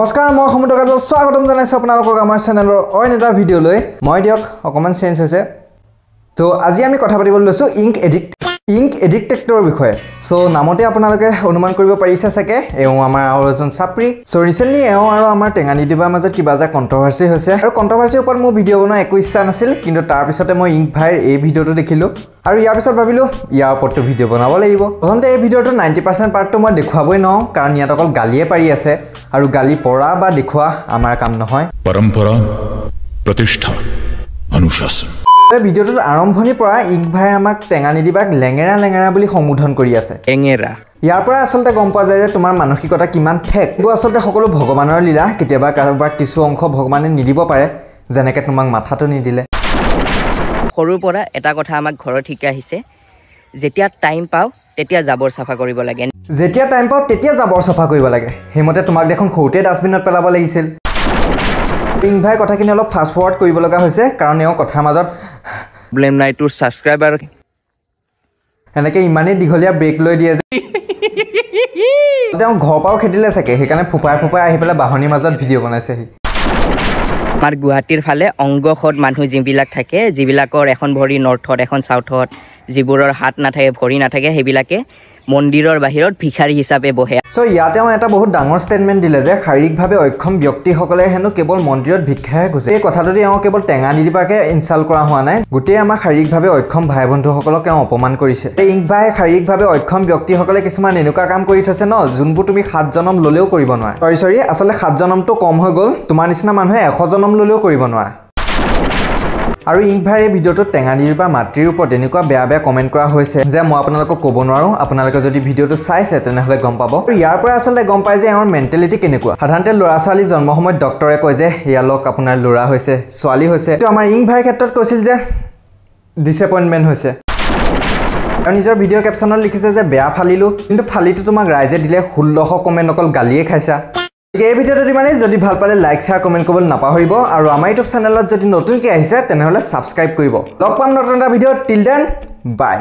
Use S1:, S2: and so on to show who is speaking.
S1: নমস্কাৰ মই সমুদ্ৰ কাজল। স্বাগতম জনাইছোঁ আপোনালোকক আমাৰ চেনেলৰ অইন এটা ভিডিঅ'লৈ। মই দিয়ক অকণমান চেঞ্জ হৈছে। চ' আজি আমি কথা পাতিবলৈ লৈছোঁ ইংক এডিক্ট ইংক এডিক্টেক্টৰৰ বিষয়ে। চ' নামতে আপোনালোকে অনুমান কৰিব পাৰিছে চাগে এওঁ আমাৰ আৰু এজন চাপ্ৰি। চ' ৰিচেণ্টলি এওঁ আৰু আমাৰ টেঙানী দিবাৰ মাজত কিবা এটা কণ্ট্ৰভাৰ্চি হৈছে। আৰু কণ্ট্ৰভাৰ্চিৰ ওপৰত মোৰ ভিডিঅ' বনোৱা একো ইচ্ছা নাছিল কিন্তু তাৰপিছতে মই ইংক ভাইৰ এই ভিডিঅ'টো দেখিলোঁ। আৰু ইয়াৰ পিছত ভাবিলোঁ ইয়াৰ ওপৰতো ভিডিঅ' বনাব লাগিব। প্ৰথমতে এই ভিডিঅ'টো নাইণ্টি পাৰ্চেণ্ট পাৰ্টটো মই দেখুৱাবই নোৱাৰোঁ কাৰণ ইয়াত অকল গালিয়ে পাৰি আছে। আৰু গালি পৰা বা দেখুওৱা আমাৰ কাম নহয়।
S2: পৰম্পৰা প্ৰতিষ্ঠা
S1: অনুশাসন। ভিডিঅ'টোত আৰম্ভণিৰ পৰা ইংভাই আমাক টেঙা নিদিবাক লেঙেৰা লেঙেৰা বুলি সম্বোধন কৰি আছে।
S3: এঙেৰা
S1: ইয়াৰ পৰা আচলতে গম পোৱা যায় যে তোমাৰ মানসিকতা কিমান ঠেক। গৈ আচলতে সকলো ভগৱানৰ লীলা। কেতিয়াবা কাৰোবাৰ কিছু অংশ ভগৱানে নিদিব পাৰে যেনেকৈ তোমাক মাথাটো নিদিলে।
S3: সৰুৰ পৰা এটা কথা আমাক ঘৰত শিকাই আহিছে। যেতিয়া টাইম পাওঁ তেতিয়া জাবৰ চাফা কৰিব লাগে।
S1: যেতিয়া টাইম পাওঁ তেতিয়া জাবৰ চাফা কৰিব লাগে। সেইমতে তোমাক দেখোন সৰুতে ডাষ্টবিনত পেলাব লাগিছিল। ইংক ভাই কথাখিনি অলপ ফাষ্ট ফৰৱাৰ্ড কৰিব লগা হৈছে কাৰণ এওঁ কথাৰ মাজত
S3: প্ৰব্লেম নাই তোৰ ছাবস্ক্ৰাইবাৰ
S1: এনেকৈ ইমানেই দীঘলীয়া ব্ৰেক লৈ দিয়ে যে। তেওঁ ঘৰৰ পৰাও খেদিলে চাগে সেইকাৰণে ফুপাই ফুপাই আহি পেলাই বাহনিৰ মাজত ভিডিঅ' বনাইছেহি।
S3: আমাৰ গুৱাহাটীৰ ফালে অংগসৎ মানুহ যিবিলাক থাকে যিবিলাকৰ এখন ভৰি নৰ্থত এখন চাউথত যিবোৰৰ হাত নাথাকে ভৰি নাথাকে সেইবিলাকে মন্দিৰৰ বাহিৰত ভিখাৰী হিচাপে বহে।
S1: চ' ইয়াত তেওঁ এটা বহুত ডাঙৰ ষ্টেটমেণ্ট দিলে যে শাৰীৰিকভাৱে অক্ষম ব্যক্তিসকলে হেনো কেৱল মন্দিৰত ভিক্ষাহে খোজে। এই কথাটোদি তেওঁ কেৱল টেঙা নিদিবাকে ইনচাল্ট কৰা হোৱা নাই। গোটেই আমাৰ শাৰীৰিকভাৱে অক্ষম ভাই বন্ধুসকলক তেওঁ অপমান কৰিছে। এই ইংক ভাই শাৰীৰিকভাৱে অক্ষম ব্যক্তিসকলে কিছুমান এনেকুৱা কাম কৰি থৈছে ন যোনবোৰ তুমি সাত জনম ল'লেও কৰিব নোৱাৰা। চৰি চৰি আচলতে সাত জনমটো কম হৈ গ'ল। তোমাৰ নিচিনা মানুহে এশ জনম ল'লেও কৰিব নোৱাৰা। আৰু ইংক ভাইৰ এই ভিডিঅ'টোত টেঙানিৰ বা মাতৃৰ ওপৰত এনেকুৱা বেয়া বেয়া কমেণ্ট কৰা হৈছে যে মই আপোনালোকক ক'ব নোৱাৰোঁ আপোনালোকে যদি ভিডিঅ'টো চাইছে তেনেহ'লে গম পাব। আৰু ইয়াৰ পৰা আচলতে গম পায় যে এওঁৰ মেণ্টেলিটি কেনেকুৱা। সাধাৰণতে ল'ৰা ছোৱালী জন্ম সময়ত ডক্তৰে কয় যে ইয়ালক আপোনাৰ ল'ৰা হৈছে ছোৱালী হৈছে। কিন্তু আমাৰ ইংক ভাইৰ ক্ষেত্ৰত কৈছিল যে ডিচএপইণ্টমেণ্ট হৈছে। আৰু নিজৰ ভিডিঅ' কেপশ্যনত লিখিছে যে বেয়া ফালিলোঁ। কিন্তু ফালিটো তোমাক ৰাইজে দিলে ষোল্লশ কমেণ্ট অকল গালিয়ে খাইছা। গতিকে এই ভিডিঅ'টোত ইমানেই যদি ভাল পালে লাইক শ্বেয়াৰ কমেণ্ট কৰিবলৈ নাপাহৰিব আৰু আমাৰ ইউটিউব চেনেলত যদি নতুনকৈ আহিছে তেনেহ'লে ছাবস্ক্ৰাইব কৰিব। লগ পাম নতুন এটা ভিডিঅ'ত। টিল দেন বাই